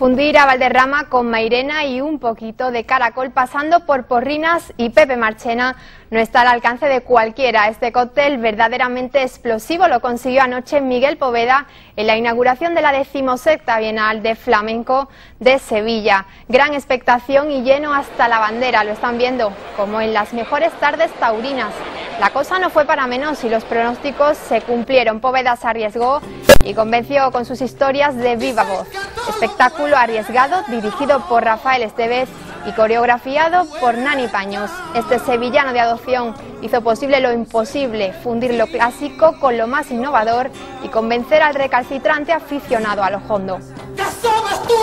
Fundir a Valderrama con Mairena y un poquito de caracol pasando por Porrinas y Pepe Marchena no está al alcance de cualquiera. Este cóctel verdaderamente explosivo lo consiguió anoche Miguel Poveda en la inauguración de la decimosexta Bienal de Flamenco de Sevilla. Gran expectación y lleno hasta la bandera, lo están viendo, como en las mejores tardes taurinas. La cosa no fue para menos y los pronósticos se cumplieron. Poveda se arriesgó y convenció con sus historias de viva voz. Espectáculo arriesgado dirigido por Rafael Esteves y coreografiado por Nani Paños. Este sevillano de adopción hizo posible lo imposible, fundir lo clásico con lo más innovador y convencer al recalcitrante aficionado a lo hondo. ¿Qué sabes tú?